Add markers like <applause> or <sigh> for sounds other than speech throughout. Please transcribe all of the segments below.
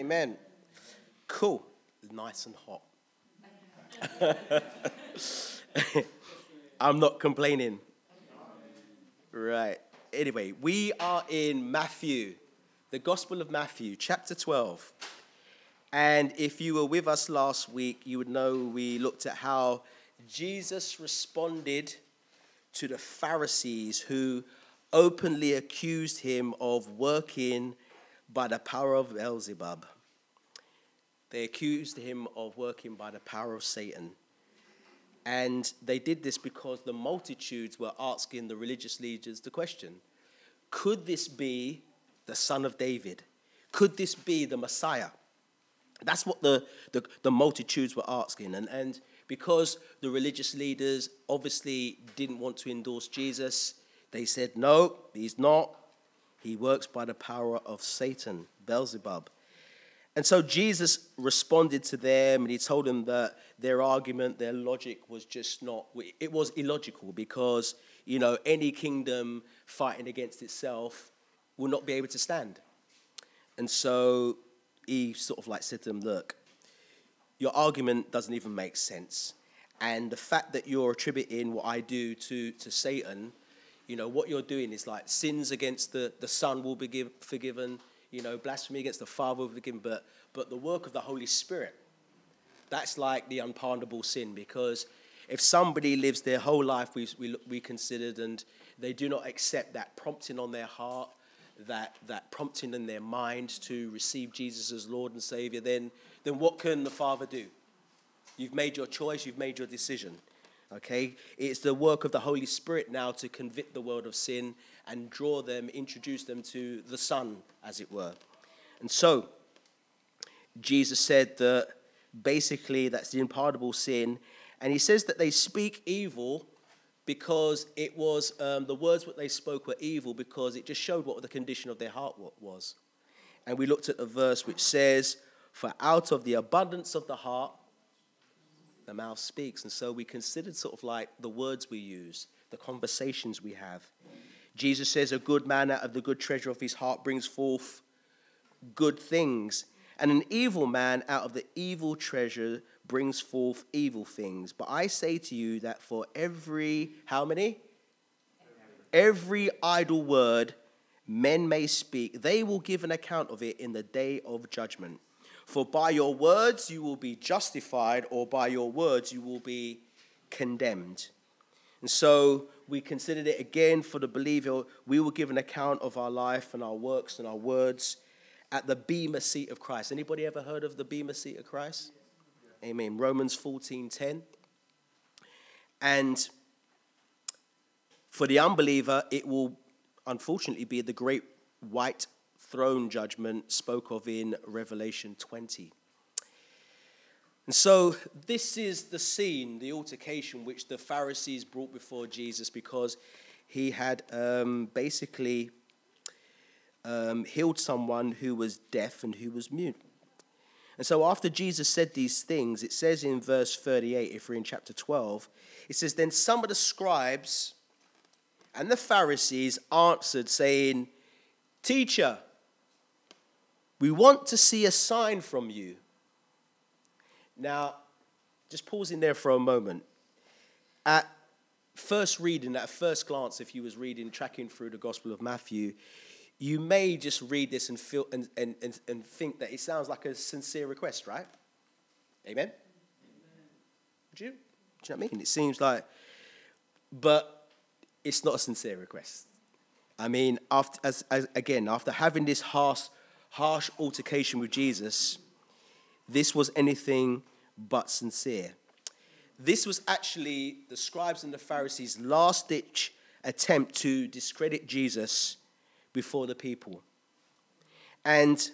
Amen. Cool. Nice and hot. <laughs> I'm not complaining. Right. Anyway, we are in Matthew, the Gospel of Matthew, chapter 12. And if you were with us last week, you would know we looked at how Jesus responded to the Pharisees who openly accused him of working by the power of Beelzebub. They accused him of working by the power of Satan. And they did this because the multitudes were asking the religious leaders the question could this be the son of David? Could this be the Messiah? That's what the, the, the multitudes were asking. And, and because the religious leaders obviously didn't want to endorse Jesus, they said, no, he's not. He works by the power of Satan, Beelzebub. And so Jesus responded to them and he told them that their argument, their logic was just not, it was illogical because, you know, any kingdom fighting against itself will not be able to stand. And so he sort of like said to them, look, your argument doesn't even make sense. And the fact that you're attributing what I do to, to Satan, you know, what you're doing is like sins against the, the Son will be give, forgiven, you know, blasphemy against the Father will be forgiven, but, but the work of the Holy Spirit, that's like the unpardonable sin because if somebody lives their whole life, we, we, we considered, and they do not accept that prompting on their heart, that, that prompting in their mind to receive Jesus as Lord and Savior, then, then what can the Father do? You've made your choice, you've made your decision. Okay? It's the work of the Holy Spirit now to convict the world of sin and draw them, introduce them to the Son, as it were. And so, Jesus said that basically that's the unpardonable sin. And he says that they speak evil because it was um, the words what they spoke were evil because it just showed what the condition of their heart was. And we looked at a verse which says, For out of the abundance of the heart, the mouth speaks. And so we considered sort of like the words we use, the conversations we have. Jesus says, A good man out of the good treasure of his heart brings forth good things, and an evil man out of the evil treasure brings forth evil things. But I say to you that for every, how many? Every idle word men may speak, they will give an account of it in the day of judgment. For by your words you will be justified, or by your words you will be condemned. And so we considered it again for the believer. We will give an account of our life and our works and our words at the Bema seat of Christ. Anybody ever heard of the Bema seat of Christ? Amen. Romans 14:10. And for the unbeliever, it will unfortunately be the great white throne judgment spoke of in Revelation 20. And so, this is the scene, the altercation which the Pharisees brought before Jesus because he had um, basically um, healed someone who was deaf and who was mute. And so after Jesus said these things, it says in verse 38, if we're in chapter 12, it says, Then some of the scribes and the Pharisees answered, saying, Teacher, we want to see a sign from you. Now, just pause in there for a moment. At first reading, at first glance, if you was reading, tracking through the Gospel of Matthew, you may just read this and feel and, and, and, and think that it sounds like a sincere request, right? Amen? Amen. Would you? Do you know what I mean? It seems like, but it's not a sincere request. I mean, after, as, as, again, after having this harsh, harsh altercation with Jesus, this was anything but sincere. This was actually the scribes and the Pharisees' last ditch attempt to discredit Jesus before the people. And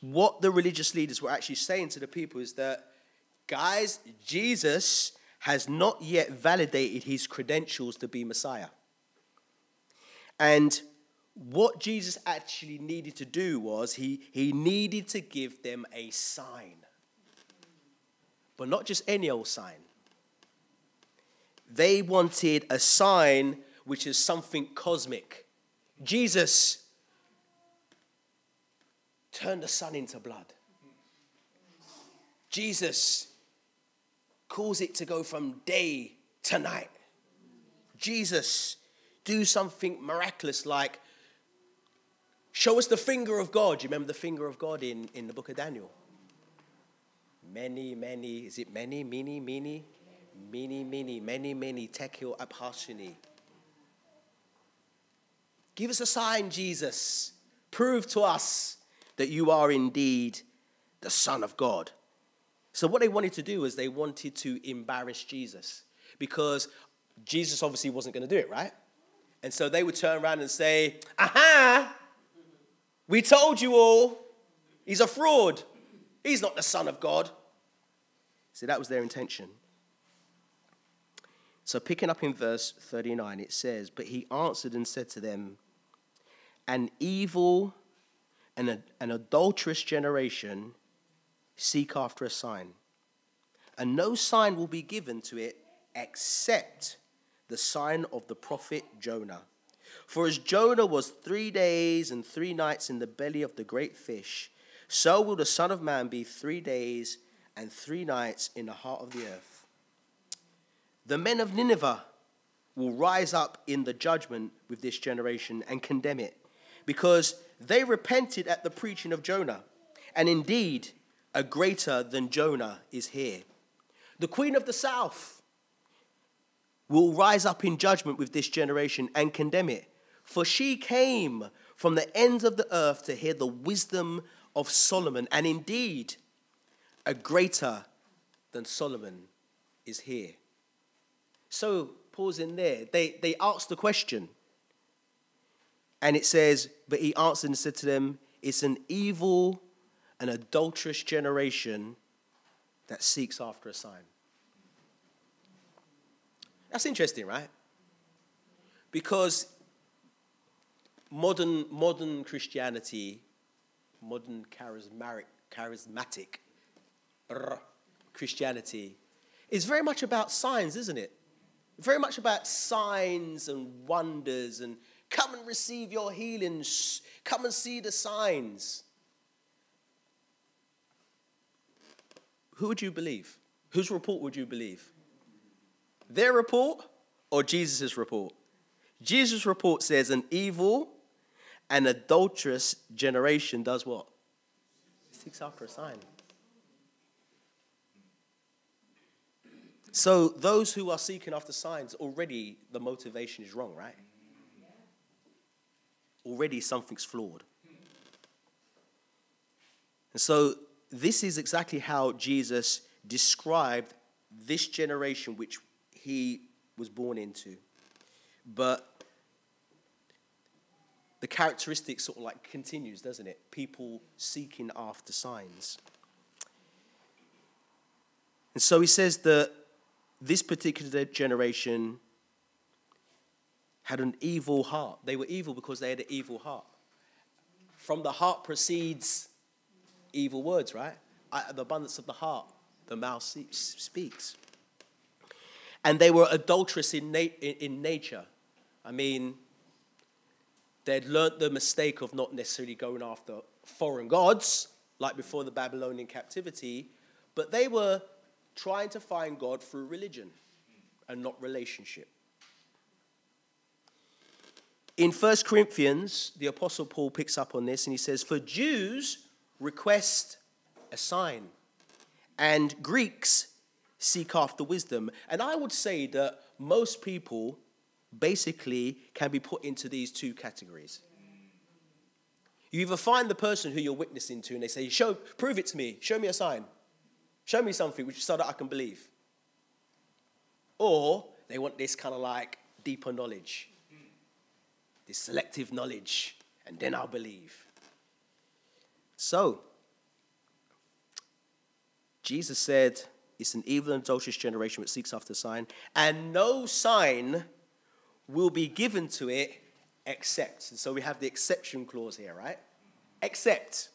what the religious leaders were actually saying to the people is that, guys, Jesus has not yet validated his credentials to be Messiah. And what Jesus actually needed to do was he, he needed to give them a sign. But not just any old sign. They wanted a sign which is something cosmic Jesus turn the sun into blood. Jesus calls it to go from day to night. Jesus, do something miraculous like show us the finger of God. You remember the finger of God in, in the book of Daniel? Many, many, is it many, many, many, many, many, many, many, tekel upharshini. Give us a sign, Jesus. Prove to us that you are indeed the Son of God. So, what they wanted to do is they wanted to embarrass Jesus because Jesus obviously wasn't going to do it, right? And so they would turn around and say, Aha, we told you all, he's a fraud. He's not the Son of God. See, that was their intention. So, picking up in verse 39, it says, But he answered and said to them, An evil and an adulterous generation seek after a sign, and no sign will be given to it except the sign of the prophet Jonah. For as Jonah was three days and three nights in the belly of the great fish, so will the Son of Man be three days and three nights in the heart of the earth. The men of Nineveh will rise up in the judgment with this generation and condemn it, because they repented at the preaching of Jonah. And indeed, a greater than Jonah is here. The queen of the south will rise up in judgment with this generation and condemn it. For she came from the ends of the earth to hear the wisdom of Solomon. And indeed, a greater than Solomon is here. So, pause in there. They, they asked the question. And it says, But he answered and said to them, It's an evil an adulterous generation that seeks after a sign. That's interesting, right? Because modern, modern Christianity, modern charismatic, charismatic Christianity is very much about signs, isn't it? Very much about signs and wonders and come and receive your healings, come and see the signs. who would you believe? Whose report would you believe? Their report or Jesus' report? Jesus' report says an evil and adulterous generation does what? Seeks after a sign. So, those who are seeking after signs, already the motivation is wrong, right? Already something's flawed. And so, this is exactly how Jesus described this generation which he was born into. But the characteristic sort of like continues, doesn't it? People seeking after signs. And so he says that this particular generation had an evil heart. They were evil because they had an evil heart. From the heart proceeds evil words, right? The abundance of the heart, the mouth speaks. And they were adulterous in, na- in nature. I mean, they'd learnt the mistake of not necessarily going after foreign gods, like before the Babylonian captivity, but they were trying to find God through religion and not relationship. In 1 Corinthians, the Apostle Paul picks up on this and he says, For Jews, request a sign, and Greeks seek after wisdom. And I would say that most people basically can be put into these two categories. You either find the person who you're witnessing to and they say, Show, prove it to me, show me a sign, show me something which so that I can believe. Or they want this kind of like deeper knowledge, this selective knowledge, and then I'll believe. So, Jesus said, It's an evil and adulterous generation which seeks after a sign, and no sign will be given to it except. And so we have the exception clause here, right? Except.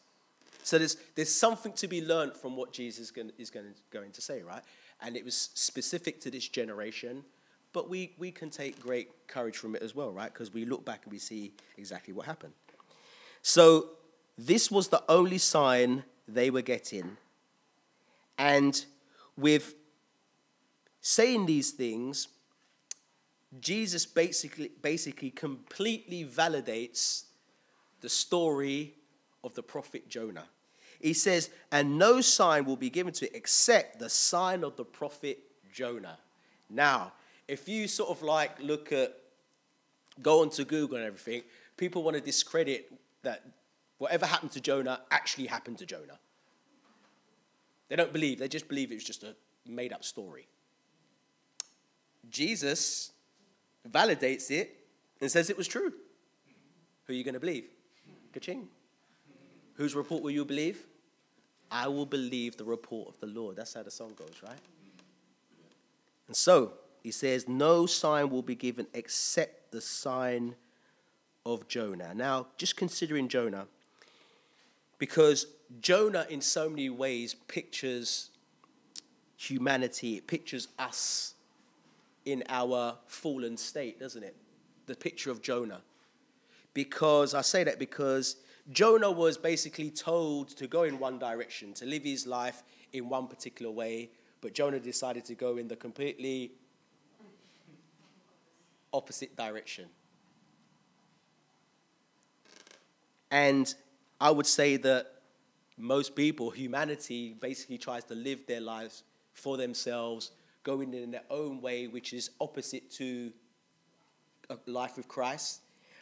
So there's, there's something to be learned from what Jesus is going, going to say, right? And it was specific to this generation, but we, we can take great courage from it as well, right? Because we look back and we see exactly what happened. So this was the only sign they were getting. And with saying these things, Jesus basically, basically completely validates the story of the prophet Jonah. He says, and no sign will be given to it except the sign of the prophet Jonah. Now, if you sort of like look at, go onto Google and everything, people want to discredit that whatever happened to Jonah actually happened to Jonah. They don't believe, they just believe it was just a made up story. Jesus validates it and says it was true. Who are you going to believe? Kaching. Whose report will you believe? I will believe the report of the Lord. That's how the song goes, right? And so, he says, No sign will be given except the sign of Jonah. Now, just considering Jonah, because Jonah, in so many ways, pictures humanity, it pictures us in our fallen state, doesn't it? The picture of Jonah. Because I say that because Jonah was basically told to go in one direction, to live his life in one particular way, but Jonah decided to go in the completely opposite direction. And I would say that most people, humanity, basically tries to live their lives for themselves, going in their own way, which is opposite to a life with Christ,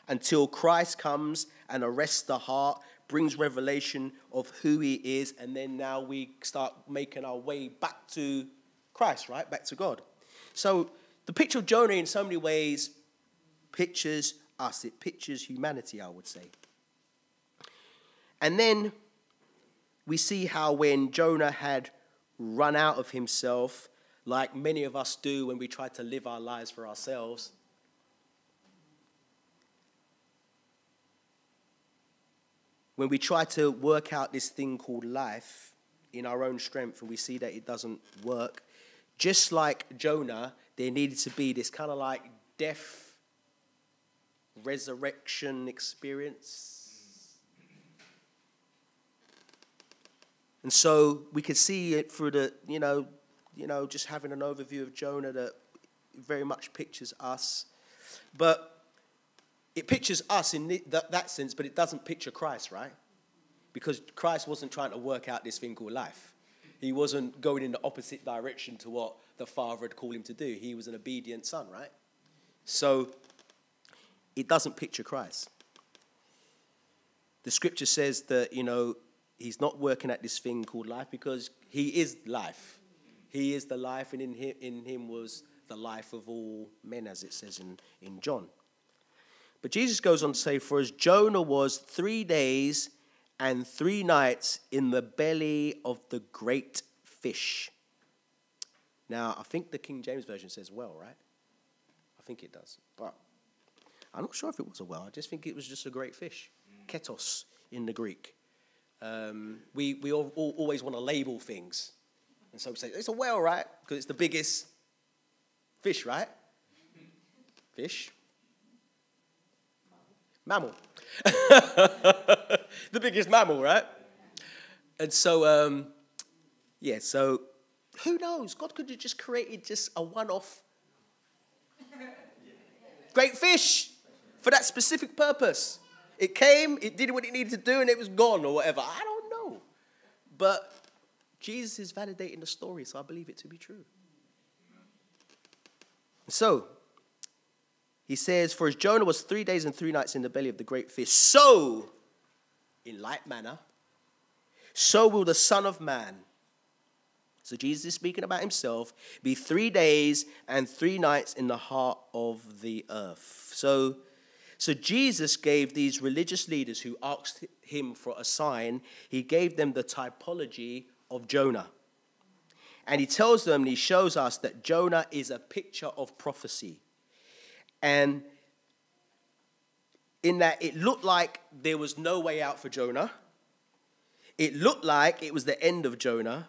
until Christ comes and arrests the heart, brings revelation of who he is, and then now we start making our way back to Christ, right? Back to God. So the picture of Jonah, in so many ways, pictures us, it pictures humanity, I would say. And then we see how when Jonah had run out of himself, like many of us do when we try to live our lives for ourselves, when we try to work out this thing called life in our own strength and we see that it doesn't work, just like Jonah, there needed to be this kind of like death resurrection experience. And so we could see it through the, you know, you know, just having an overview of Jonah that very much pictures us. But it pictures us in that, that sense, but it doesn't picture Christ, right? Because Christ wasn't trying to work out this thing called life. He wasn't going in the opposite direction to what the Father had called him to do. He was an obedient son, right? So it doesn't picture Christ. The scripture says that, you know, he's not working at this thing called life because he is life. He is the life, and in him, in him was the life of all men, as it says in, in John. But Jesus goes on to say, For as Jonah was three days and three nights in the belly of the great fish. Now, I think the King James Version says well, right? I think it does. But I'm not sure if it was a well. I just think it was just a great fish. Ketos in the Greek. Um, we we all, all, always want to label things. And so we say, it's a whale, right? Because it's the biggest fish, right? Fish. Mammal. <laughs> the biggest mammal, right? And so, um, yeah, so who knows? God could have just created just a one off great fish for that specific purpose. It came, it did what it needed to do, and it was gone or whatever. I don't know. But Jesus is validating the story, so I believe it to be true. So, he says, For as Jonah was three days and three nights in the belly of the great fish, so, in like manner, so will the Son of Man. So Jesus is speaking about himself, be three days and three nights in the heart of the earth. So, so Jesus gave these religious leaders who asked him for a sign, he gave them the typology of Jonah. And he tells them, he shows us that Jonah is a picture of prophecy. And in that it looked like there was no way out for Jonah. It looked like it was the end of Jonah,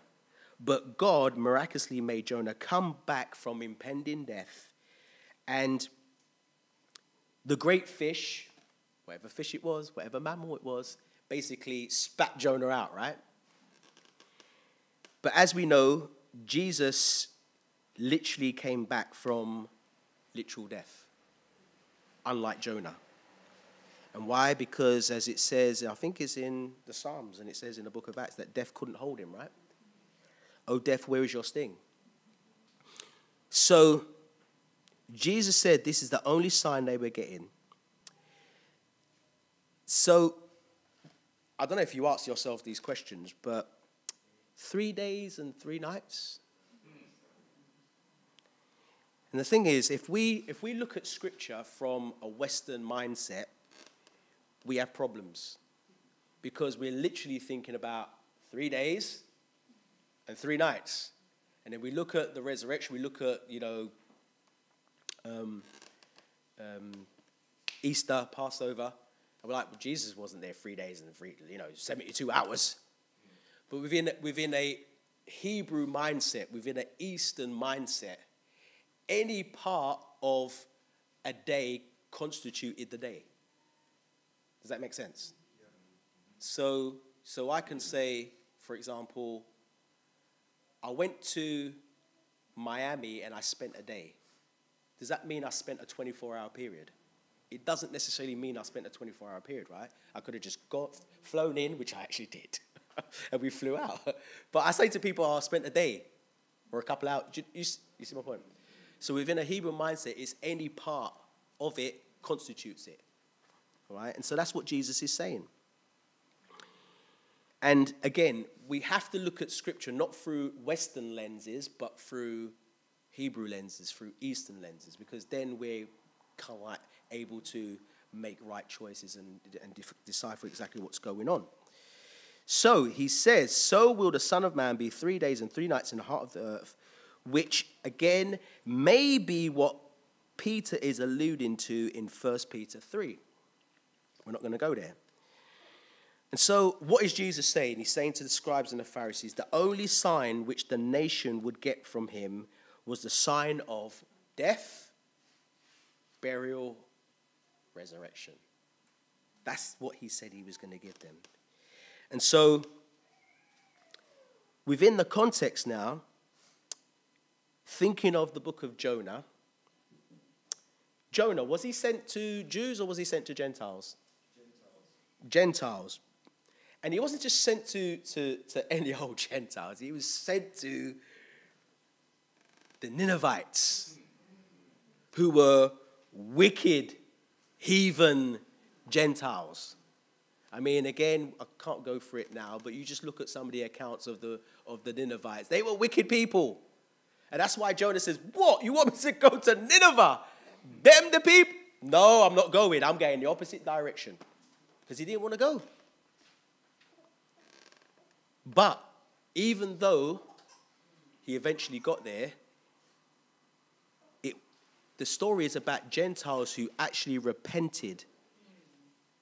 but God miraculously made Jonah come back from impending death. And the great fish, whatever fish it was, whatever mammal it was, basically spat Jonah out, right? But as we know, Jesus literally came back from literal death, unlike Jonah. And why? Because as it says, I think it's in the Psalms and it says in the book of Acts that death couldn't hold him, right? Oh, death, where is your sting? So Jesus said this is the only sign they were getting. So I don't know if you ask yourself these questions, but three days and three nights? And the thing is, if we, if we look at scripture from a Western mindset, we have problems because we're literally thinking about three days and three nights. And then we look at the resurrection, we look at, you know, um, um, Easter, Passover, and we're like, well, Jesus wasn't there three days and three, you know, 72 hours. But within, within a Hebrew mindset, within an Eastern mindset, any part of a day constituted the day. Does that make sense? So, so I can say, for example, I went to Miami and I spent a day. Does that mean I spent a 24 hour period? It doesn't necessarily mean I spent a 24 hour period, right? I could have just got flown in, which I actually did, <laughs> and we flew out. But I say to people, oh, I spent a day or a couple hours. You, you, you see my point? So within a Hebrew mindset, it's any part of it constitutes it. All right? And so that's what Jesus is saying. And again, we have to look at scripture not through Western lenses, but through Hebrew lenses, through Eastern lenses, because then we're kind of like able to make right choices and, and decipher exactly what's going on. So he says, So will the Son of Man be three days and three nights in the heart of the earth which again may be what Peter is alluding to in 1 Peter 3. We're not going to go there. And so, what is Jesus saying? He's saying to the scribes and the Pharisees, the only sign which the nation would get from him was the sign of death, burial, resurrection. That's what he said he was going to give them. And so, within the context now, thinking of the book of Jonah, Jonah, was he sent to Jews or was he sent to Gentiles? Gentiles. Gentiles. And he wasn't just sent to, to, to any <laughs> old Gentiles, he was sent to the Ninevites, who were wicked, heathen Gentiles. I mean, again, I can't go for it now, but you just look at some of the accounts of the, of the Ninevites. They were wicked people. And that's why Jonah says, What? You want me to go to Nineveh? Them the people? No, I'm not going. I'm going the opposite direction. Because he didn't want to go. But even though he eventually got there, it, the story is about Gentiles who actually repented.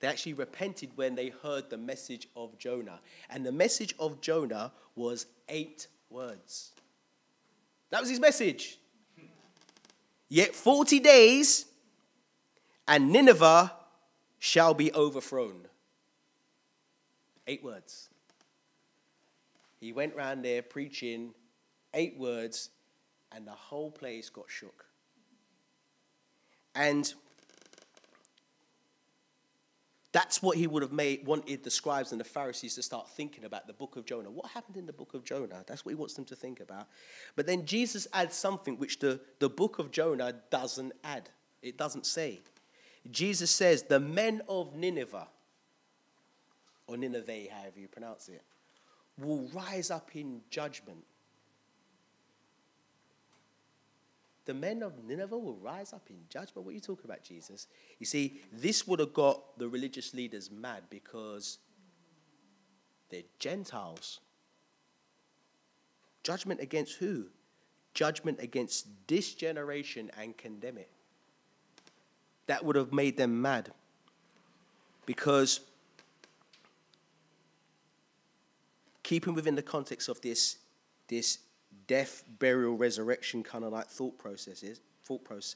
They actually repented when they heard the message of Jonah. And the message of Jonah was eight words. That was his message. Yet 40 days and Nineveh shall be overthrown. Eight words. He went round there preaching eight words, and the whole place got shook. And that's what he would have made, wanted the scribes and the Pharisees to start thinking about the book of Jonah. What happened in the book of Jonah? That's what he wants them to think about. But then Jesus adds something which the, the book of Jonah doesn't add, it doesn't say. Jesus says, The men of Nineveh, or Nineveh, however you pronounce it, will rise up in judgment the men of Nineveh will rise up in judgment. What are you talking about, Jesus? You see, this would have got the religious leaders mad because they're Gentiles. Judgment against who? Judgment against this generation and condemn it. That would have made them mad. Because, keeping within the context of this, this death, burial, resurrection kind of like thought processes, thought process.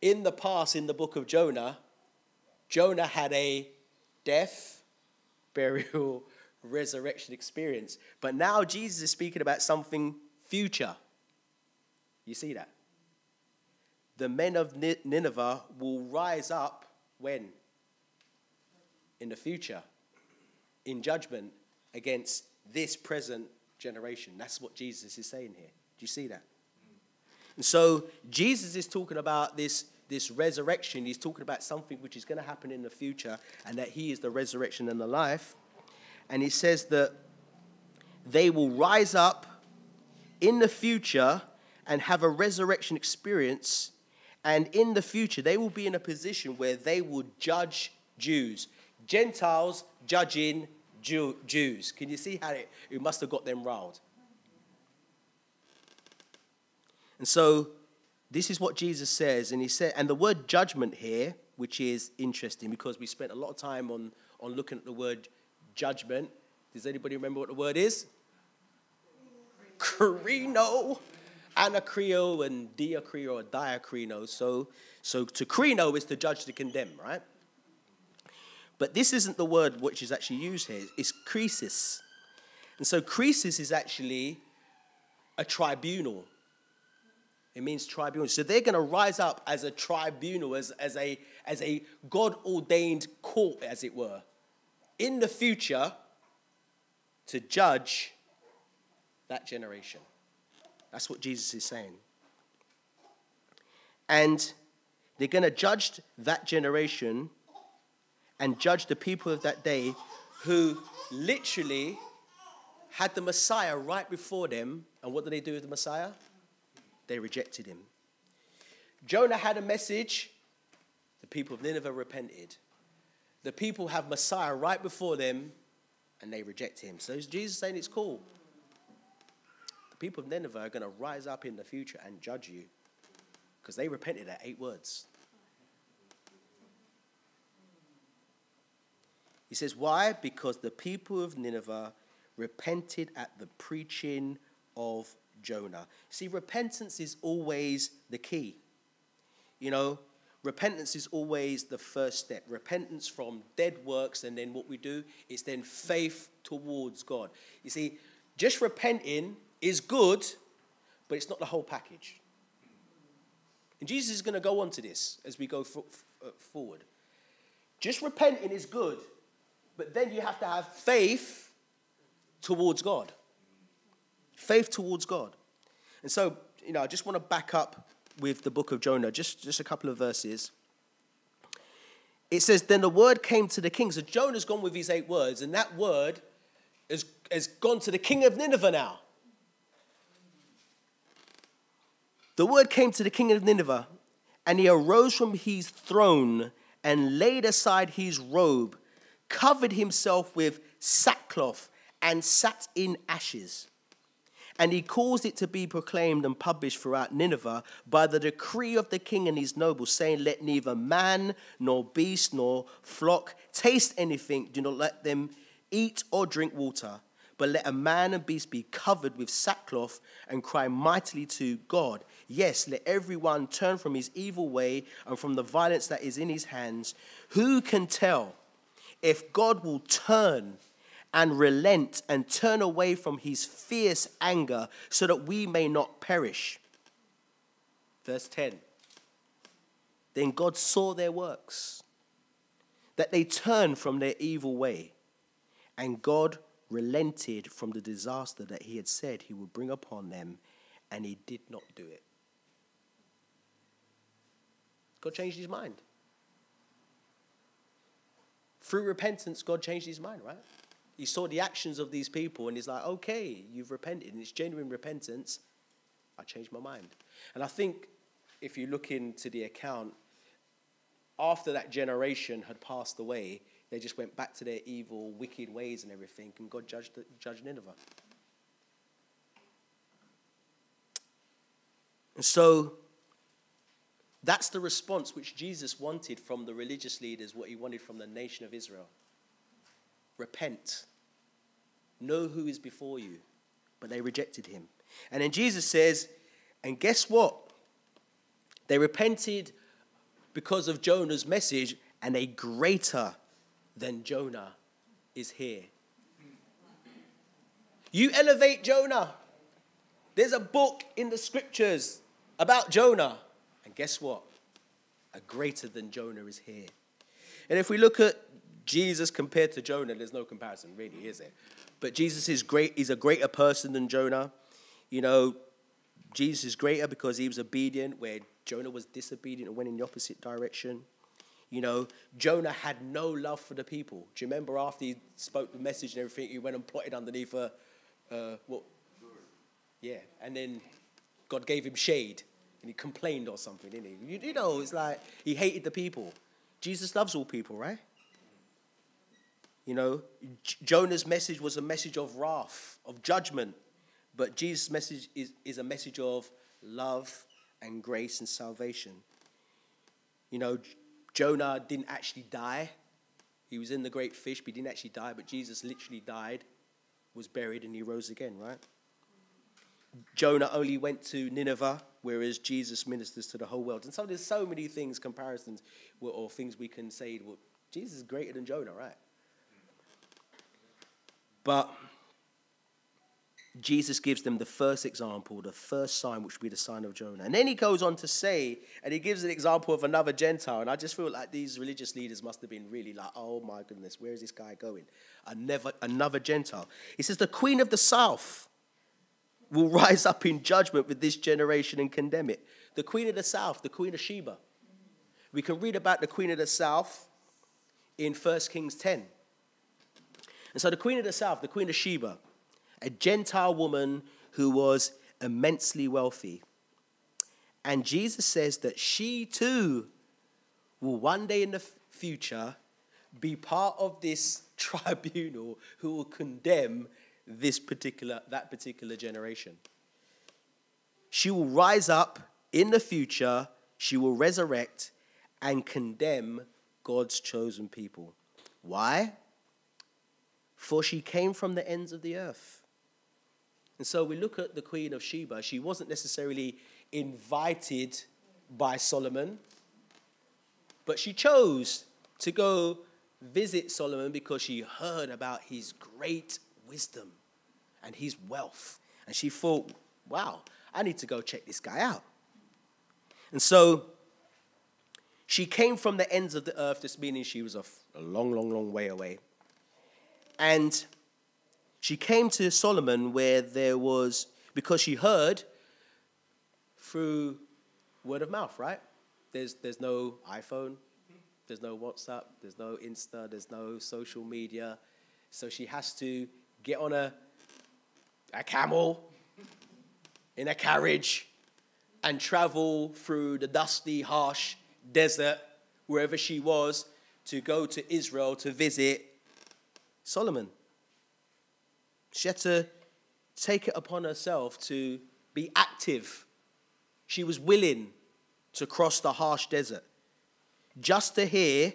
In the past, in the book of Jonah, Jonah had a death, <laughs> burial, resurrection experience. But now Jesus is speaking about something future. You see that? The men of Nineveh will rise up when? In the future, in judgment against this present generation. That's what Jesus is saying here. Do you see that? And so Jesus is talking about this, this resurrection. He's talking about something which is going to happen in the future and that he is the resurrection and the life. And he says that they will rise up in the future and have a resurrection experience. And in the future, they will be in a position where they will judge Jews, Gentiles judging Jew, Jews. Can you see how it, it must have got them riled? And so this is what Jesus says, and he said, and the word judgment here, which is interesting because we spent a lot of time on, on looking at the word judgment. Does anybody remember what the word is? Krino, anacreo, and diacreo or diacrino. So, so to krino is to judge to condemn, right? But this isn't the word which is actually used here, it's krisis. And so krisis is actually a tribunal. It means tribunal. So they're going to rise up as a tribunal, as, as a, as a God ordained court, as it were, in the future to judge that generation. That's what Jesus is saying. And they're going to judge that generation and judge the people of that day who literally had the Messiah right before them. And what did they do with the Messiah? They rejected him. Jonah had a message, the people of Nineveh repented. The people have Messiah right before them, and they reject him. So Jesus saying it's cool? The people of Nineveh are going to rise up in the future and judge you because they repented at eight words. He says, Why? Because the people of Nineveh repented at the preaching of Jonah. See, repentance is always the key. You know, repentance is always the first step. Repentance from dead works, and then what we do is then faith towards God. You see, just repenting is good, but it's not the whole package. And Jesus is going to go on to this as we go uh, forward. Just repenting is good, but then you have to have faith towards God. Faith towards God. And so, you know, I just want to back up with the book of Jonah, just, just a couple of verses. It says, Then the word came to the king. So Jonah's gone with his eight words, and that word has, has gone to the king of Nineveh now. The word came to the king of Nineveh, and he arose from his throne and laid aside his robe covered himself with sackcloth and sat in ashes. And he caused it to be proclaimed and published throughout Nineveh by the decree of the king and his nobles, saying, Let neither man nor beast nor flock taste anything, do not let them eat or drink water. But let a man and beast be covered with sackcloth and cry mightily to God. Yes, let everyone turn from his evil way and from the violence that is in his hands. Who can tell? If God will turn and relent and turn away from his fierce anger so that we may not perish. Verse 10 Then God saw their works, that they turned from their evil way, and God relented from the disaster that he had said he would bring upon them, and he did not do it. God changed his mind. Through repentance, God changed his mind, right? He saw the actions of these people and he's like, okay, you've repented, and it's genuine repentance. I changed my mind. And I think if you look into the account, after that generation had passed away, they just went back to their evil, wicked ways and everything, and God judged, judged Nineveh. And so that's the response which Jesus wanted from the religious leaders, what he wanted from the nation of Israel. Repent. Know who is before you. But they rejected him. And then Jesus says, and guess what? They repented because of Jonah's message, and a greater than Jonah is here. You elevate Jonah. There's a book in the scriptures about Jonah. And guess what? A greater than Jonah is here. And if we look at Jesus compared to Jonah, there's no comparison, really, is it? But Jesus is great, he's a greater person than Jonah. You know, Jesus is greater because he was obedient, where Jonah was disobedient and went in the opposite direction. You know, Jonah had no love for the people. Do you remember after he spoke the message and everything, he went and plotted underneath a, uh, what? Yeah, and then God gave him shade and he complained or something, didn't he? You, you know, it's like he hated the people. Jesus loves all people, right? You know, J- Jonah's message was a message of wrath, of judgment, but Jesus' message is, is a message of love and grace and salvation. You know, J- Jonah didn't actually die. He was in the great fish, but he didn't actually die, but Jesus literally died, was buried, and he rose again, right? Jonah only went to Nineveh, whereas Jesus ministers to the whole world. And so there's so many things, comparisons, or things we can say. Well, Jesus is greater than Jonah, right? But Jesus gives them the first example, the first sign, which would be the sign of Jonah. And then he goes on to say, and he gives an example of another Gentile. And I just feel like these religious leaders must have been really like, oh my goodness, where is this guy going? Another, another Gentile. He says, the queen of the south will rise up in judgment with this generation and condemn it. The queen of the south, the queen of Sheba. We can read about the queen of the south in 1 Kings 10. And so the queen of the south, the queen of Sheba, a Gentile woman who was immensely wealthy. And Jesus says that she too will one day in the future be part of this <laughs> tribunal who will condemn this particular that particular generation. She will rise up in the future, she will resurrect and condemn God's chosen people. Why? For she came from the ends of the earth. And so we look at the Queen of Sheba. She wasn't necessarily invited by Solomon, but she chose to go visit Solomon because she heard about his great wisdom and his wealth. And she thought, wow, I need to go check this guy out. And so she came from the ends of the earth, this meaning she was a, a long, long, long way away. And she came to Solomon where there was, because she heard through word of mouth, right? There's, there's no iPhone, there's no WhatsApp, there's no Insta, there's no social media. So she has to get on a, a camel in a carriage and travel through the dusty, harsh desert, wherever she was, to go to Israel to visit Solomon. She had to take it upon herself to be active. She was willing to cross the harsh desert just to hear,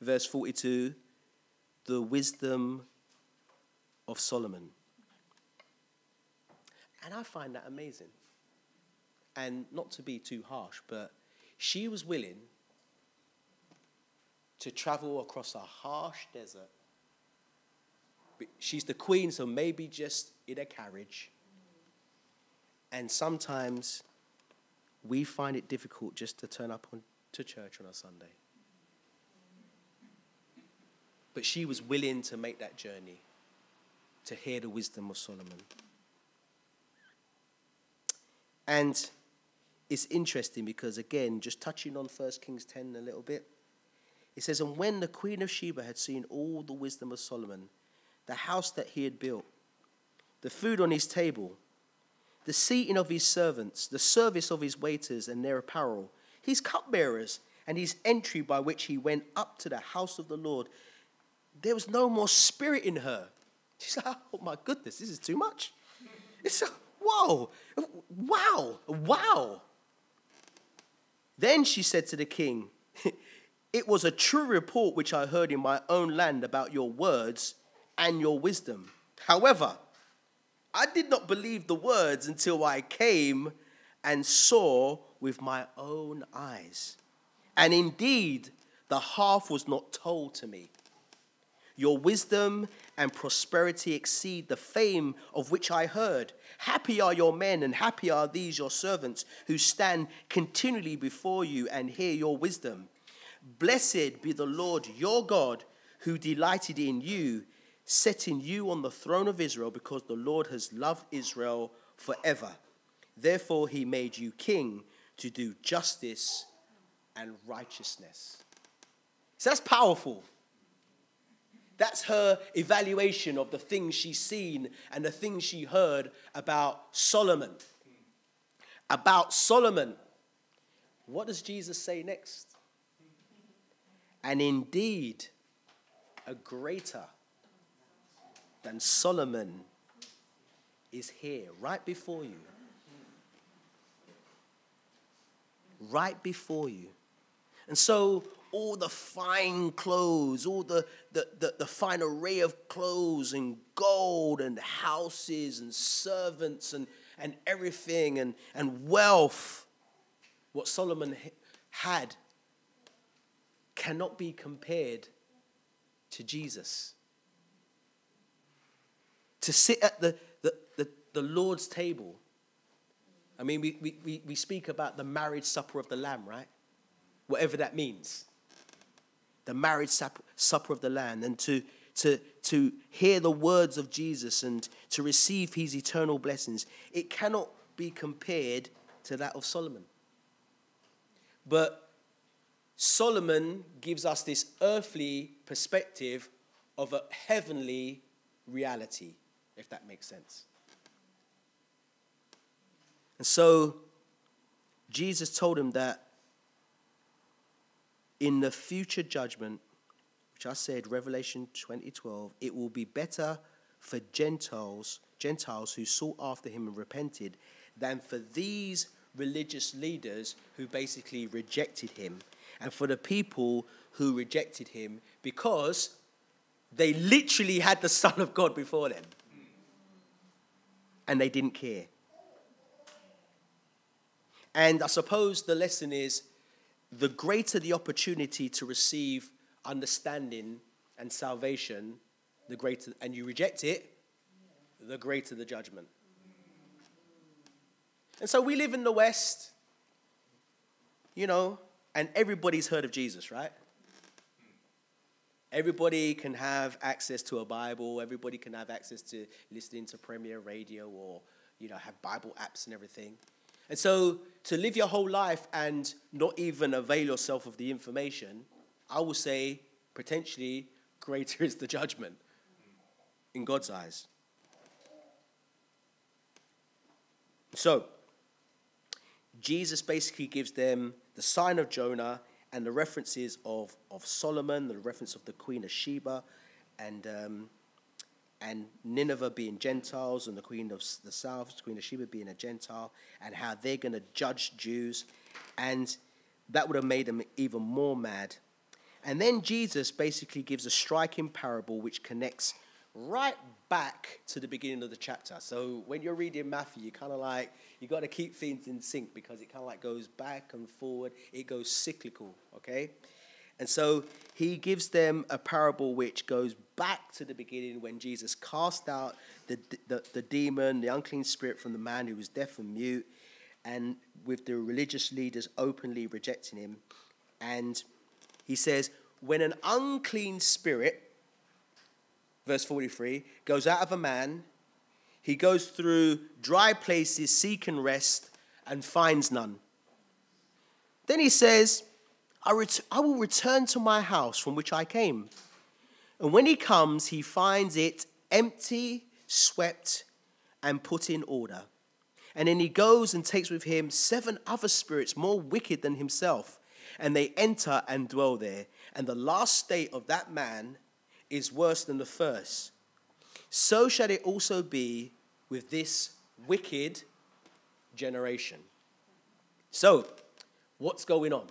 verse 42, the wisdom of Solomon. And I find that amazing. And not to be too harsh, but she was willing to travel across a harsh desert. She's the queen, so maybe just in a carriage. And sometimes we find it difficult just to turn up on, to church on a Sunday. But she was willing to make that journey to hear the wisdom of Solomon. And it's interesting because, again, just touching on 1 Kings 10 a little bit, it says, And when the queen of Sheba had seen all the wisdom of Solomon, the house that he had built, the food on his table, the seating of his servants, the service of his waiters and their apparel, his cupbearers, and his entry by which he went up to the house of the Lord, there was no more spirit in her. She's like, oh my goodness, this is too much. It's a, whoa, wow, wow. Then she said to the king, <laughs> It was a true report which I heard in my own land about your words and your wisdom. However, I did not believe the words until I came and saw with my own eyes. And indeed, the half was not told to me. Your wisdom and prosperity exceed the fame of which I heard. Happy are your men, and happy are these your servants who stand continually before you and hear your wisdom. Blessed be the Lord your God, who delighted in you, setting you on the throne of Israel, because the Lord has loved Israel forever. Therefore, he made you king to do justice and righteousness. So that's powerful. That's her evaluation of the things she's seen and the things she heard about Solomon. About Solomon. What does Jesus say next? And indeed, a greater than Solomon is here, right before you. Right before you. And so, all the fine clothes, all the, the, the, the, fine array of clothes and gold and houses and servants and, and everything and, and wealth, what Solomon had cannot be compared to Jesus. To sit at the, the, the, the Lord's table. I mean, we, we, we speak about the marriage supper of the Lamb, right? Whatever that means. The marriage supper of the Lamb. And to, to, to hear the words of Jesus and to receive his eternal blessings, it cannot be compared to that of Solomon. But Solomon gives us this earthly perspective of a heavenly reality, if that makes sense. And so Jesus told him that in the future judgment, which I said, Revelation 2012, it will be better for Gentiles, Gentiles who sought after him and repented, than for these religious leaders who basically rejected him and for the people who rejected him because they literally had the Son of God before them and they didn't care. And I suppose the lesson is the greater the opportunity to receive understanding and salvation, the greater, and you reject it, the greater the judgment. And so we live in the West, you know, and everybody's heard of Jesus, right? Everybody can have access to a Bible. Everybody can have access to listening to Premier Radio or, you know, have Bible apps and everything. And so to live your whole life and not even avail yourself of the information, I will say potentially greater <laughs> is the judgment in God's eyes. So, Jesus basically gives them the sign of Jonah and the references of, of Solomon, the reference of the Queen of Sheba, and, um, and Nineveh being Gentiles, and the Queen of the South, the Queen of Sheba being a Gentile, and how they're going to judge Jews. And that would have made them even more mad. And then Jesus basically gives a striking parable which connects right back to the beginning of the chapter. So when you're reading Matthew, you kind of like, you got to keep things in sync because it kind of like goes back and forward. It goes cyclical, okay? And so he gives them a parable which goes back to the beginning when Jesus cast out the, the, the demon, the unclean spirit from the man who was deaf and mute, and with the religious leaders openly rejecting him. And he says, When an unclean spirit, verse 43, goes out of a man, he goes through dry places seeking rest and finds none. Then he says, I, ret- I will return to my house from which I came. And when he comes, he finds it empty, swept, and put in order. And then he goes and takes with him seven other spirits more wicked than himself, and they enter and dwell there. And the last state of that man is worse than the first so shall it also be with this wicked generation. So, what's going on?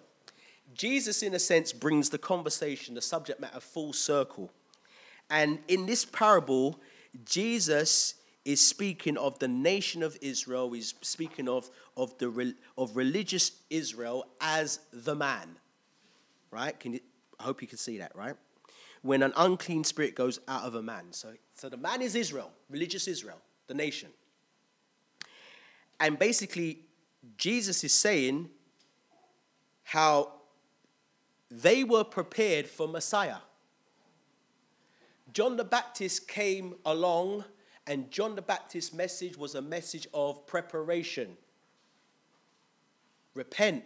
Jesus, in a sense, brings the conversation, the subject matter, full circle. And in this parable, Jesus is speaking of the nation of Israel, he's speaking of, of, the, of religious Israel as the man. Right? Can you, I hope you can see that, right? when an unclean spirit goes out of a man. So, so the man is Israel, religious Israel, the nation. And basically, Jesus is saying how they were prepared for Messiah. John the Baptist came along, and John the Baptist's message was a message of preparation. Repent,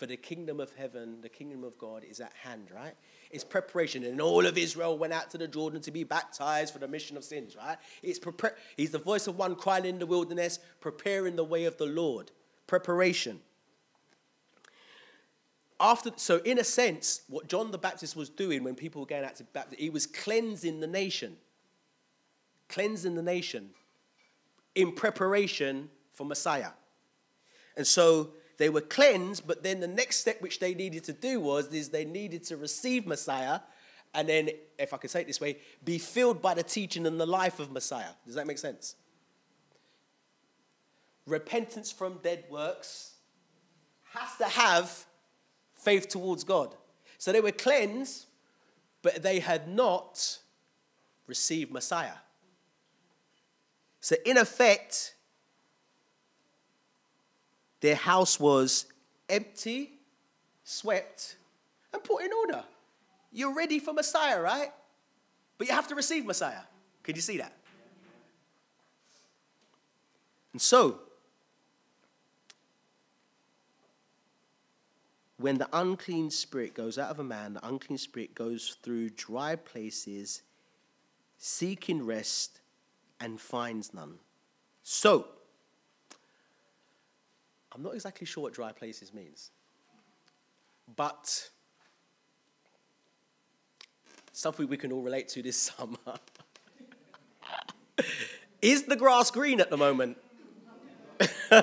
for the kingdom of heaven, the kingdom of God is at hand, right? It's preparation. And all of Israel went out to the Jordan to be baptized for the mission of sins, right? It's prepare. He's the voice of one crying in the wilderness, preparing the way of the Lord. Preparation. After, so in a sense, what John the Baptist was doing when people were going out to baptize, he was cleansing the nation. Cleansing the nation in preparation for Messiah. And so they were cleansed, but then the next step which they needed to do was is they needed to receive Messiah, and then, if I could say it this way, be filled by the teaching and the life of Messiah. Does that make sense? Repentance from dead works has to have faith towards God. So they were cleansed, but they had not received Messiah. So, in effect, their house was empty, swept, and put in order. You're ready for Messiah, right? But you have to receive Messiah. Can you see that? And so, when the unclean spirit goes out of a man, the unclean spirit goes through dry places, seeking rest, and finds none. So, I'm not exactly sure what dry places means, but something we can all relate to this <laughs> summer. Is the grass green at the moment? <laughs>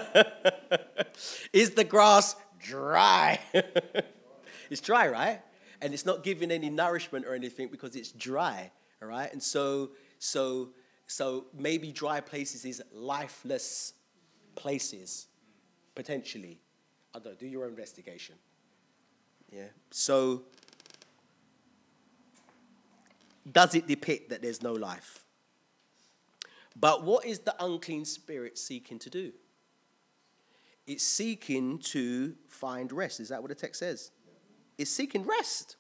Is the grass dry? <laughs> it's dry, right? And it's not giving any nourishment or anything because it's dry, all right? And so, so, so maybe dry places is lifeless places potentially. I don't know, do your own investigation. Yeah. So, does it depict that there's no life? But what is the unclean spirit seeking to do? It's seeking to find rest. Is that what the text says? It's seeking rest.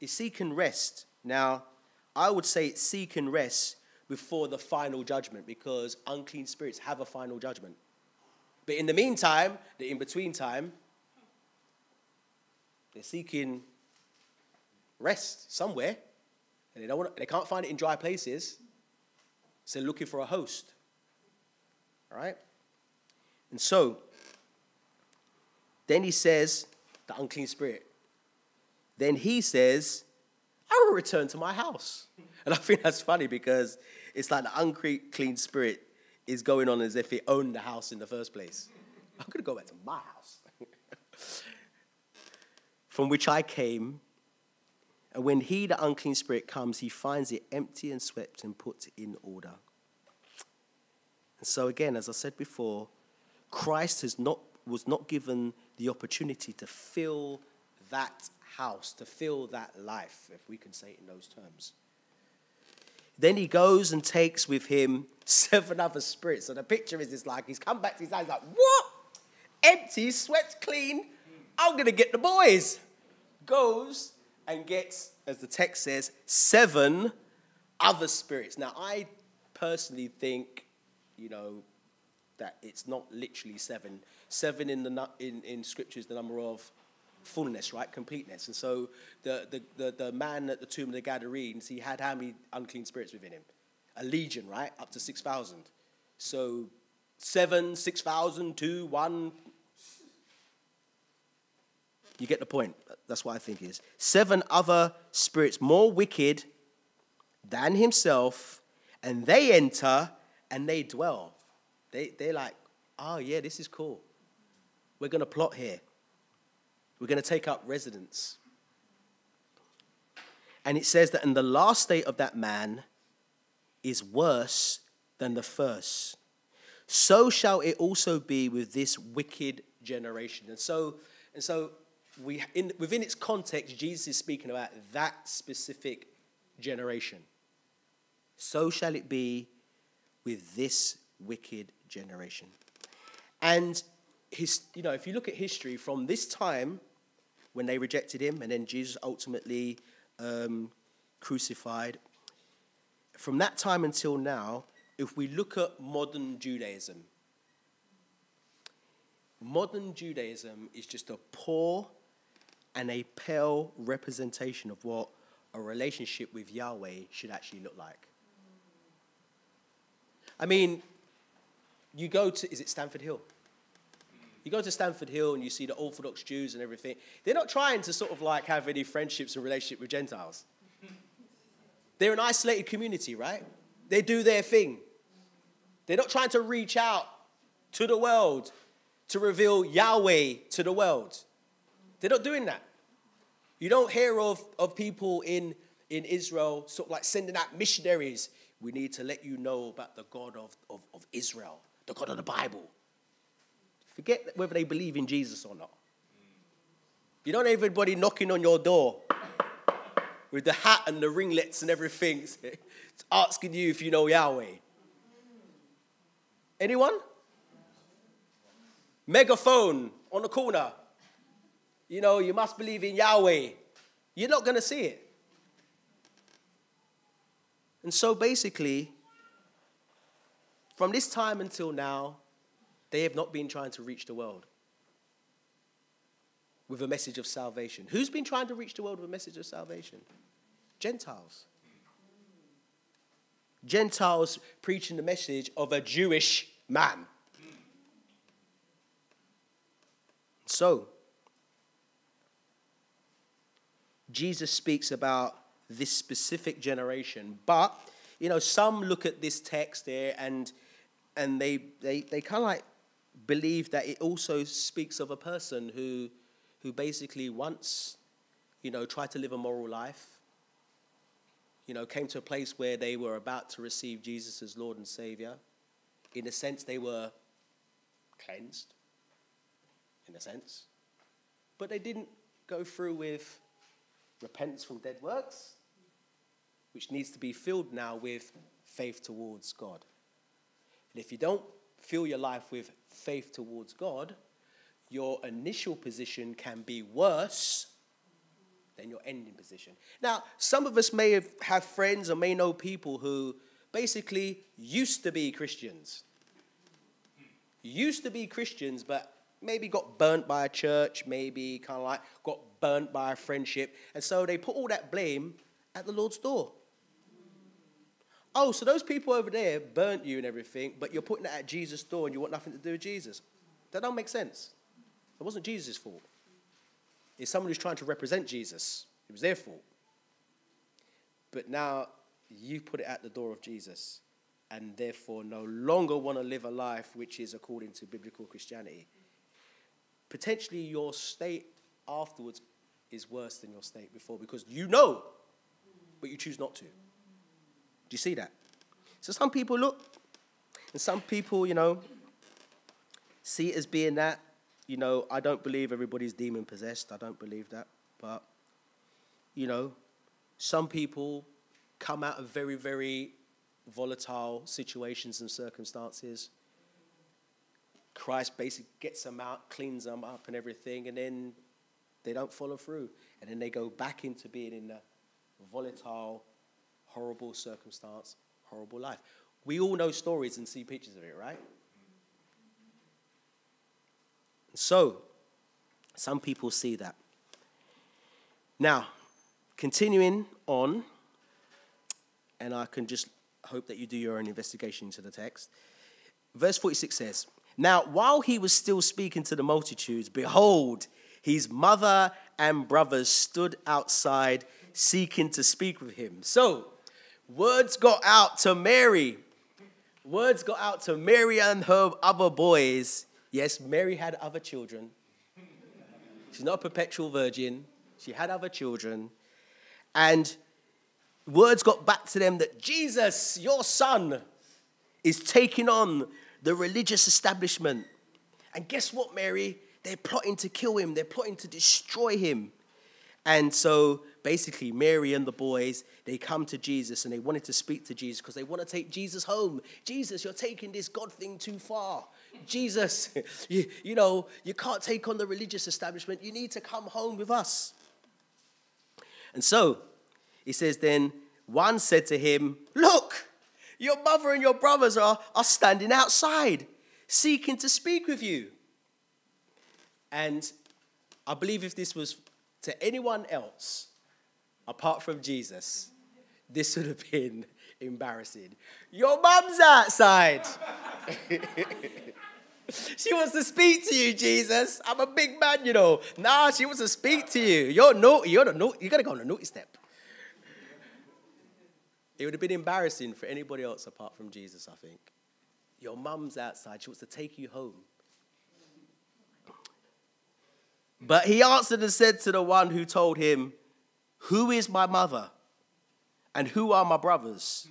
It's seeking rest. Now, I would say it's seeking rest before the final judgment because unclean spirits have a final judgment. But in the meantime, the in between time, they're seeking rest somewhere, and they, don't want, they can't find it in dry places, so they're looking for a host. All right? And so, then he says, the unclean spirit. Then he says, I will return to my house. <laughs> And I think that's funny because it's like the unclean spirit is going on as if he owned the house in the first place. I'm going to go back to my house. <laughs> From which I came. And when he, the unclean spirit, comes, he finds it empty and swept and put in order. And so, again, as I said before, Christ has not, was not given the opportunity to fill that house, to fill that life, if we can say it in those terms. Then he goes and takes with him <laughs> seven other spirits. So the picture is this like he's come back to his house like, what? Empty, swept clean. I'm gonna get the boys. Goes and gets, as the text says, seven other spirits. Now I personally think, you know, that it's not literally seven. Seven in the in, in scripture is the number of fullness, right? Completeness. And so the, the, the, the man at the tomb of the Gadarenes, he had how many unclean spirits within him? A legion, right? Up to 6,000. So seven, 6,000, two, one. You get the point. That's what I think is. Seven other spirits more wicked than himself, and they enter and they dwell. They, they're like, oh, yeah, this is cool. We're going to plot here. We're going to take up residence. And it says that in the last state of that man is worse than the first. So shall it also be with this wicked generation. And so, and so we, in, within its context, Jesus is speaking about that specific generation. So shall it be with this wicked generation. And his, you know, if you look at history from this time when they rejected him and then Jesus ultimately um, crucified, from that time until now, if we look at modern Judaism, modern Judaism is just a poor and a pale representation of what a relationship with Yahweh should actually look like. I mean, you go to, is it Stamford Hill? You go to Stamford Hill and you see the Orthodox Jews and everything. They're not trying to sort of like have any friendships and relationship with Gentiles. They're an isolated community, right? They do their thing. They're not trying to reach out to the world to reveal Yahweh to the world. They're not doing that. You don't hear of, of people in, in Israel sort of like sending out missionaries. We need to let you know about the God of, of, of Israel, the God of the Bible. Forget whether they believe in Jesus or not. You don't have everybody knocking on your door with the hat and the ringlets and everything, <laughs> asking you if you know Yahweh. Anyone? Megaphone on the corner. You know, you must believe in Yahweh. You're not going to see it. And so basically, from this time until now, they have not been trying to reach the world with a message of salvation. Who's been trying to reach the world with a message of salvation? Gentiles. Gentiles preaching the message of a Jewish man. So, Jesus speaks about this specific generation, but you know, some look at this text there and and they they, they kind of like believe that it also speaks of a person who who basically once, you know, tried to live a moral life, you know, came to a place where they were about to receive Jesus as Lord and Savior. In a sense, they were cleansed, in a sense. But they didn't go through with repentance from dead works, which needs to be filled now with faith towards God. And if you don't fill your life with faith towards God, your initial position can be worse than your ending position. Now, some of us may have, have friends or may know people who basically used to be Christians. Used to be Christians, but maybe got burnt by a church, maybe kind of like got burnt by a friendship. And so they put all that blame at the Lord's door. Oh, so those people over there burnt you and everything, but you're putting it at Jesus' door and you want nothing to do with Jesus. That don't make sense. It wasn't Jesus' fault. It's someone who's trying to represent Jesus. It was their fault. But now you put it at the door of Jesus and therefore no longer want to live a life which is according to biblical Christianity. Potentially your state afterwards is worse than your state before because you know, but you choose not to. Do you see that? So some people look, and some people, you know, see it as being that. You know, I don't believe everybody's demon possessed. I don't believe that. But, you know, some people come out of very, very volatile situations and circumstances. Christ basically gets them out, cleans them up, and everything, and then they don't follow through. And then they go back into being in a volatile, horrible circumstance, horrible life. We all know stories and see pictures of it, right? So, some people see that. Now, continuing on, and I can just hope that you do your own investigation into the text. Verse 46 says, Now, while he was still speaking to the multitudes, behold, his mother and brothers stood outside seeking to speak with him. So, words got out to Mary. Words got out to Mary and her other boys. Yes, Mary had other children. She's not a perpetual virgin. She had other children. And words got back to them that Jesus, your son, is taking on the religious establishment. And guess what, Mary? they're plotting to kill him, they're plotting to destroy him. And so basically, Mary and the boys, they come to Jesus and they wanted to speak to Jesus because they want to take Jesus home. Jesus, you're taking this God thing too far. Jesus, <laughs> you, you know, you can't take on the religious establishment. You need to come home with us. And so he says, then one said to him, Look, your mother and your brothers are, are standing outside seeking to speak with you. And I believe if this was to anyone else apart from Jesus, this would have been <laughs> embarrassing. Your mum's outside. <laughs> she wants to speak to you, Jesus. I'm a big man, you know. Nah, she wants to speak to you. You're naughty. You're naughty. You gotta go on a naughty step. It would have been embarrassing for anybody else apart from Jesus, I think. Your mum's outside. She wants to take you home. But he answered and said to the one who told him, Who is my mother? And who are my brothers?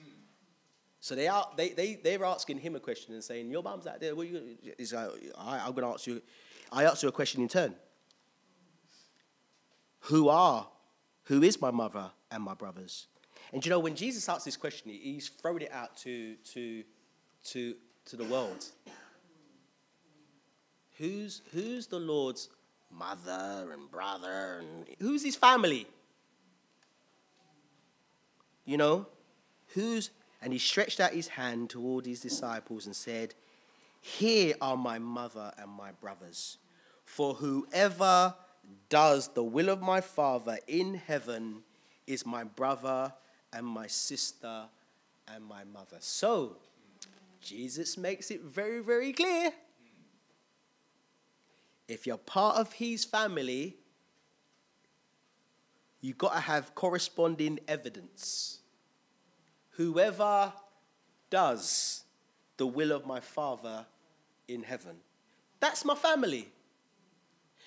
So they are they, they they're asking him a question and saying, Your mum's out there. What you He's like, I, I'm gonna ask you I ask you a question in turn. Who are who is my mother and my brothers? And you know, when Jesus asks this question, he's throwing it out to to to to the world. Who's who's the Lord's mother and brother and who's his family? You know, who's and he stretched out his hand toward his disciples and said, Here are my mother and my brothers. For whoever does the will of my Father in heaven is my brother and my sister and my mother. So, Jesus makes it very, very clear if you're part of his family, you've got to have corresponding evidence. Whoever does the will of my Father in heaven, that's my family.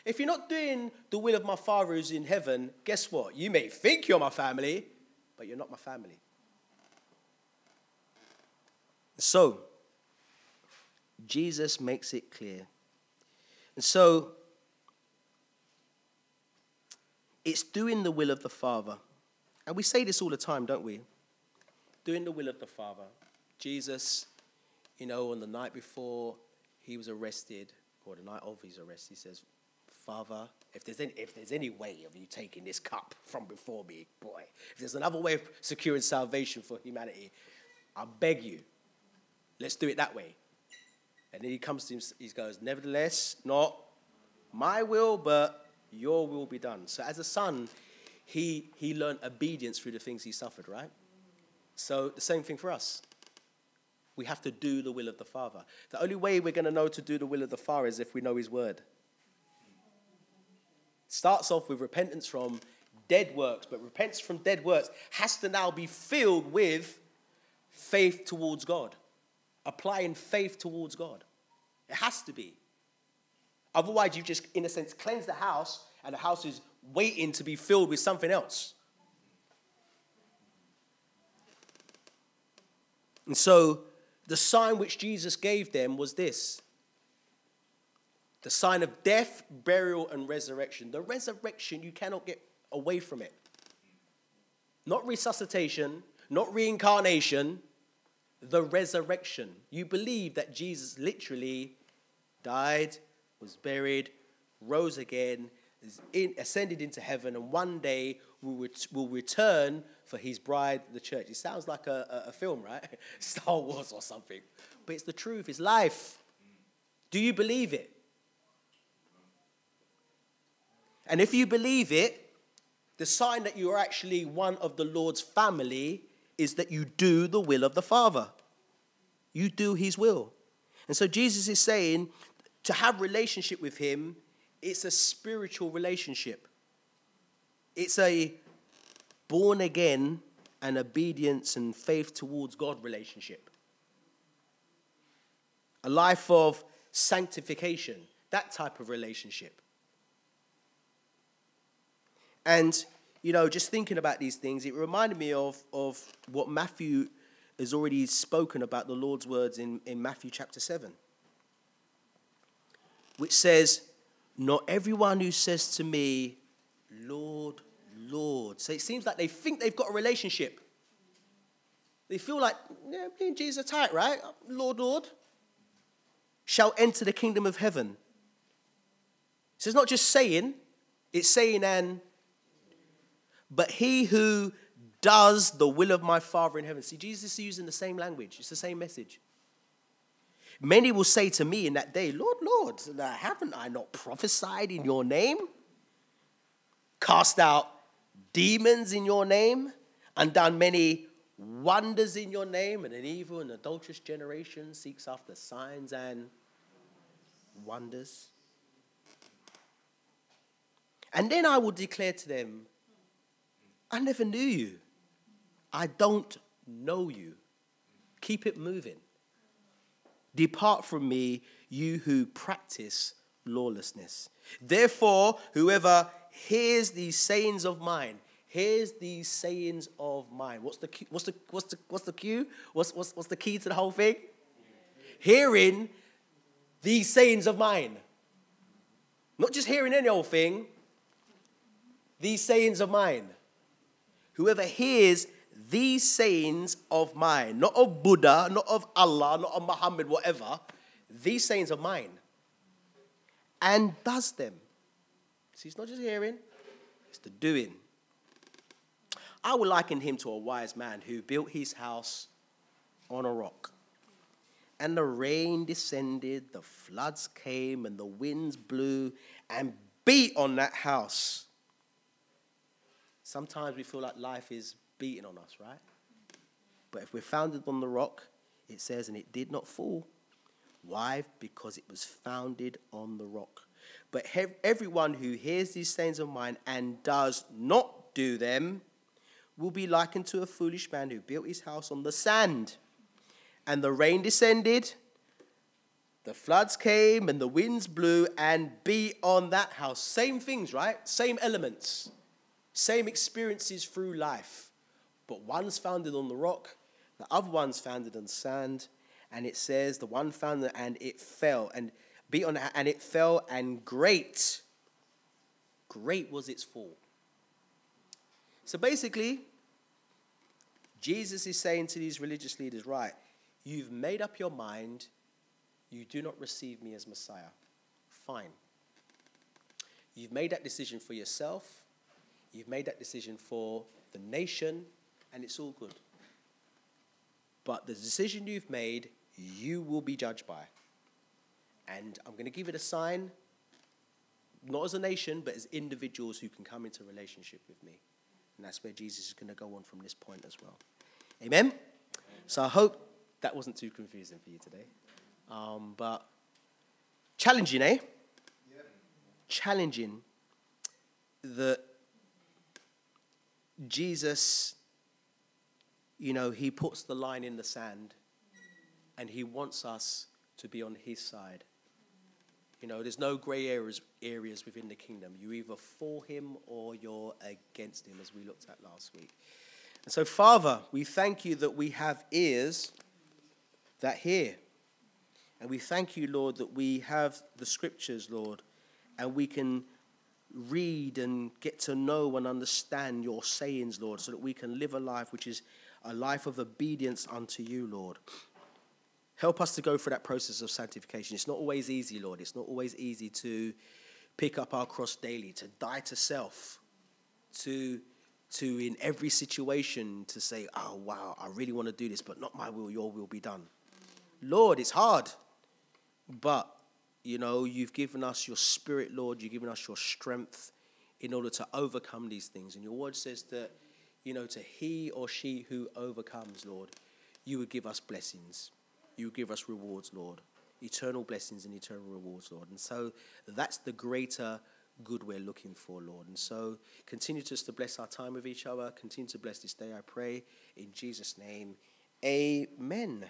If you're not doing the will of my Father who's in heaven, guess what? You may think you're my family, but you're not my family. So, Jesus makes it clear and so it's doing the will of the Father. And we say this all the time, don't we? Doing the will of the Father. Jesus, you know, on the night before he was arrested, or the night of his arrest, he says, Father, if there's, any, if there's any way of you taking this cup from before me, boy, if there's another way of securing salvation for humanity, I beg you, let's do it that way. And then he comes to him, he goes, Nevertheless, not my will, but your will be done. So as a son, he, he learned obedience through the things he suffered, right? So the same thing for us. We have to do the will of the Father. The only way we're going to know to do the will of the Father is if we know his word. Starts off with repentance from dead works, but repentance from dead works has to now be filled with faith towards God applying faith towards God. It has to be. Otherwise, you just, in a sense, cleanse the house, and the house is waiting to be filled with something else. And so, the sign which Jesus gave them was this the sign of death, burial, and resurrection. The resurrection, you cannot get away from it. Not resuscitation, not reincarnation, the resurrection. You believe that Jesus literally died, was buried, rose again, in, ascended into heaven, and one day will, ret- will return for his bride, the church. It sounds like a, a, a film, right? <laughs> Star Wars or something. But it's the truth, it's life. Do you believe it? And if you believe it, the sign that you are actually one of the Lord's family is that you do the will of the Father. You do his will. And so Jesus is saying to have relationship with him, it's a spiritual relationship. It's a born again and obedience and faith towards God relationship. A life of sanctification, that type of relationship. And you know, just thinking about these things, it reminded me of, of what Matthew has already spoken about the Lord's words in, in Matthew chapter 7, which says, Not everyone who says to me, Lord, Lord. So it seems like they think they've got a relationship. They feel like, yeah, me and Jesus are tight, right? Lord, Lord. Shall enter the kingdom of heaven. So it's not just saying, it's saying and. But he who does the will of my Father in heaven. See, Jesus is using the same language, it's the same message. Many will say to me in that day, Lord, Lord, haven't I not prophesied in your name? Cast out demons in your name, and done many wonders in your name, and an evil and adulterous generation seeks after signs and wonders. And then I will declare to them, I never knew you. I don't know you. Keep it moving. Depart from me, you who practice lawlessness. Therefore, whoever hears these sayings of mine, hears these sayings of mine. What's the what's the what's the what's the cue? What's what's what's the key to the whole thing? Hearing these sayings of mine. Not just hearing any old thing. These sayings of mine. Whoever hears these sayings of mine, not of Buddha, not of Allah, not of Muhammad, whatever, these sayings of mine, and does them. See, it's not just hearing, it's the doing. I would liken him to a wise man who built his house on a rock. And the rain descended, the floods came, and the winds blew and beat on that house. Sometimes we feel like life is beating on us, right? But if we're founded on the rock, it says, and it did not fall. Why? Because it was founded on the rock. But everyone who hears these sayings of mine and does not do them will be likened to a foolish man who built his house on the sand. And the rain descended, the floods came, and the winds blew and beat on that house. Same things, right? Same elements, same experiences through life. But one's founded on the rock, the other one's founded on sand. And it says, the one founded and it fell. And beat on and it fell, and great, great was its fall. So basically, Jesus is saying to these religious leaders, right, you've made up your mind, you do not receive me as Messiah. Fine. You've made that decision for yourself, you've made that decision for the nation, and it's all good. But the decision you've made, you will be judged by. And I'm going to give it a sign, not as a nation, but as individuals who can come into relationship with me. And that's where Jesus is going to go on from this point as well. Amen? Amen. So I hope that wasn't too confusing for you today. Um, but challenging, eh? Yeah. Challenging that Jesus, you know, he puts the line in the sand and he wants us to be on his side. You know, there's no grey areas, areas within the kingdom. You're either for him or you're against him, as we looked at last week. And so, Father, we thank you that we have ears that hear. And we thank you, Lord, that we have the scriptures, Lord, and we can read and get to know and understand your sayings, Lord, so that we can live a life which is a life of obedience unto you, Lord. Help us to go through that process of sanctification. It's not always easy, Lord. It's not always easy to pick up our cross daily, to die to self, to to in every situation to say, "Oh wow, I really want to do this, but not my will, your will be done." Lord, it's hard. But you know, you've given us your spirit, Lord, you've given us your strength in order to overcome these things. And your word says that, you know, to he or she who overcomes, Lord, you would give us blessings you would give us rewards, Lord. Eternal blessings and eternal rewards, Lord. And so that's the greater good we're looking for, Lord. And so continue just to bless our time with each other. Continue to bless this day, I pray. In Jesus' name, amen.